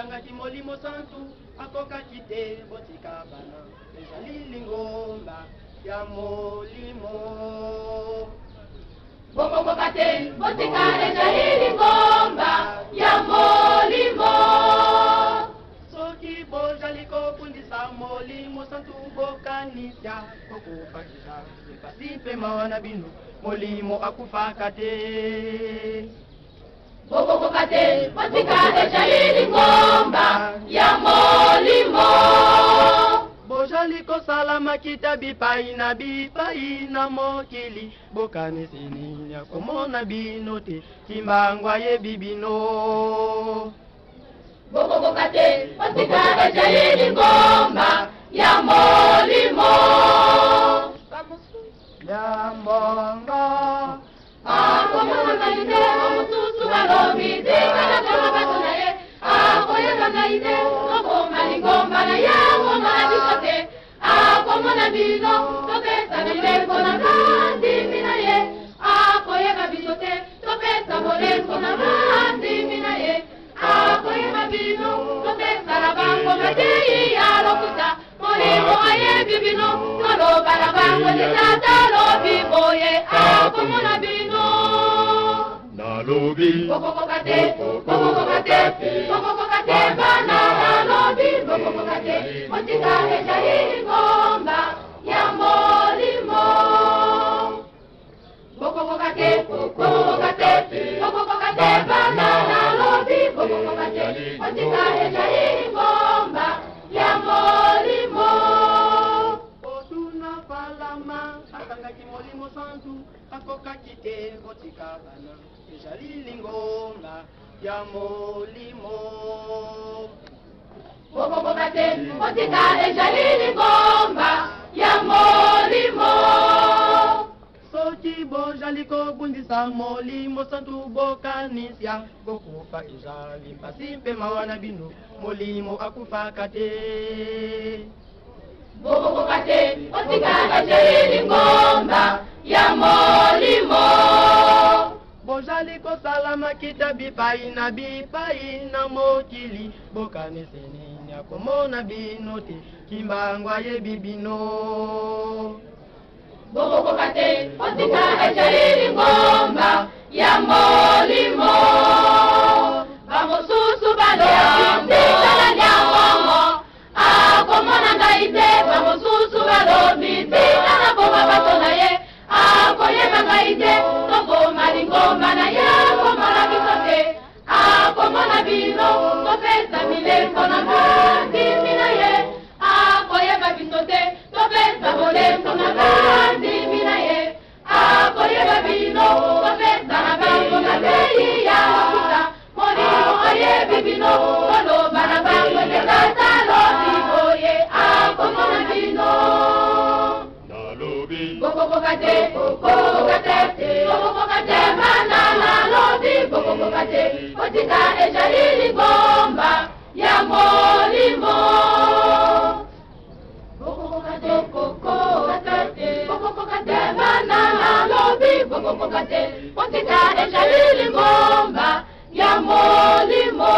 akangaki molimo santu akokaki te botika bana ezali lingomba ya molimo bokokoka te botika ezali lingomba ya molimo soki bozali kobundisa molimo santu bokanisa kokofakisa epasi mpema wana bino molimo akufaka te okokoka te otika ezali lingomba ya molimo bozali kosala makita bipai na bipai na mokili bokanisini ya komona bino te kimbango ayebi bino bokokoka te otika ezali lingomba ya molimo ya mbongo naite okoma lingomba na yango mona biso te akomona bino topesa mileko na bandimi na ye akoyeba biso te topesa boleko na bandimi na ye akoyeba bino topesala bangomba tei ya lokuta molimo ayebi bino toloba na bango teta tolobi boye akomona bino nalobi kokokoka te kokokoka te kokokoka asalama akangaki molimo sanzu akokaki te kotika bana ezali lingonga ya molimo kokokoka te kotika ezali lingonga ya molimo soki bozali kobundisa molimo santu bokanisia kokufa ezali mpasi mpema wana bino molimo akufaka te katika kasheri ngomba ya molimo bozali kosalama kita bipai na bipai na mokili bokaniseni ya komona bino te kimbango ayebi bino bokokoka te otika kasheri ngomba ya molimo ngai te tokoma lingomba na ye komona biso te akomona bino topesa milembo na bandimi na ye akoyeba biso te topesa bolembo na bandimi na ye akoyeba bino topesa na bango na teyi ya okuta molimo oyebi bino koloba na bango ndekatalo iboye akomona bino bokokoka te bokokoka kotika ezali libomba ya molimo bokokoka te kokoka te bokokoka te bana nalobi bokokoka te kotika ezali libomba ya molimo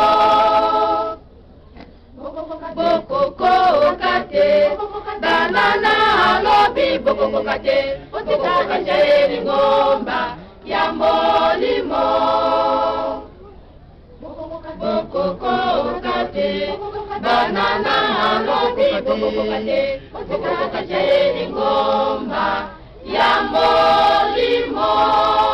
bokokoka te bana nalobi bokokoka te kotika ezali libomba Usikumbukaje, usikumbukaje